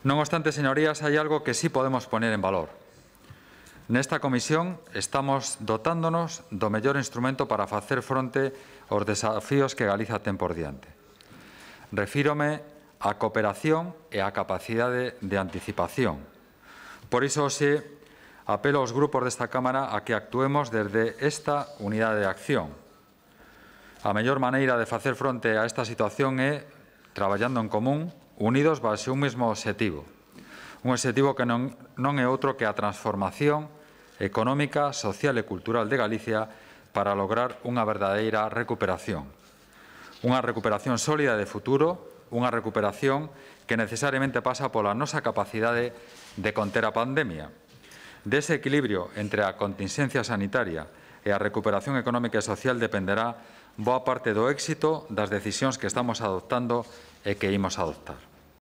Non obstante, señorías, hai algo que sí podemos poner en valor. Nesta comisión estamos dotándonos do mellor instrumento para facer fronte aos desafíos que Galiza ten por diante. Refírome á cooperación e á capacidade de anticipación. Por iso, hoxe, apelo aos grupos desta Cámara a que actuemos desde esta unidade de acción. A mellor maneira de facer fronte a esta situación é traballando en común unidos baixo un mesmo objetivo, Un objetivo que non, non é outro que a transformación económica, social e cultural de Galicia para lograr unha verdadeira recuperación. Unha recuperación sólida de futuro, unha recuperación que necesariamente pasa pola nosa capacidade de conter a pandemia. Dese equilibrio entre a contingencia sanitaria e a recuperación económica e social dependerá boa parte do éxito das decisións que estamos adoptando e que imos adoptar.